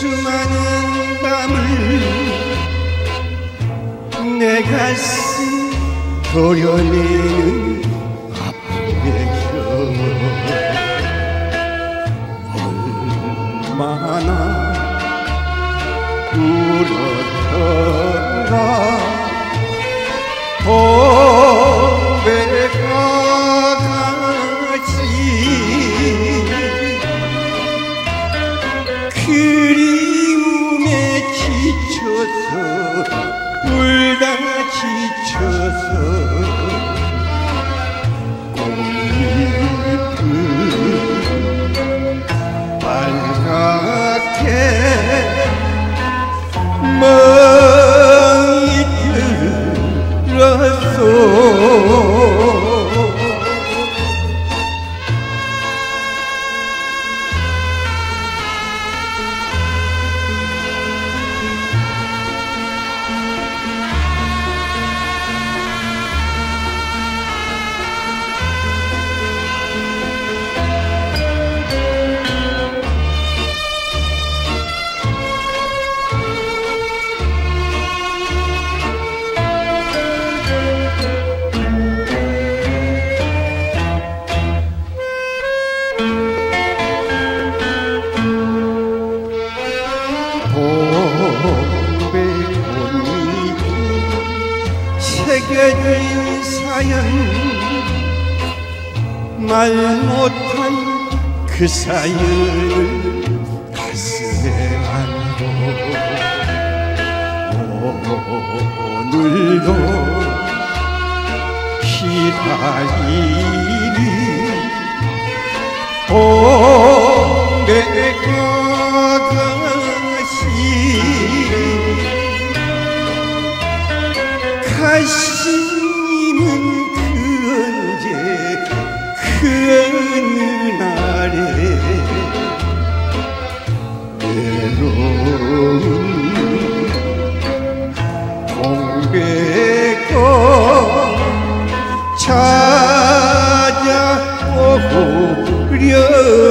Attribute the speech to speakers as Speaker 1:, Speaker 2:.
Speaker 1: 수많은 밤을 내 가슴 도려내는 아픔의 겨울 얼마나 울었던가. 지쳐서 울다 지쳐서 고백꽃잎 새겨진 사연. 말 못한 그 사연을 가슴에 안고 오늘도 기다리는 동백 것이 가시는 그 언제 그 you